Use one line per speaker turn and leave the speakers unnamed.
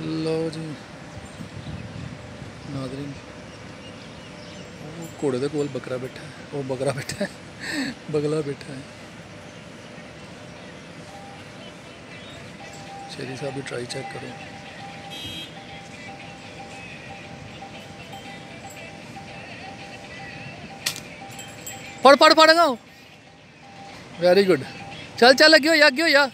लो जी Nadreen घोड़े के कोल बकरा बैठा है वो बकरा बैठा है बगला बैठा है शेरी साहब भी ट्राई चेक करो फड़ फड़ फड़ गो वेरी गुड चल चल लग्यो या अगे हो या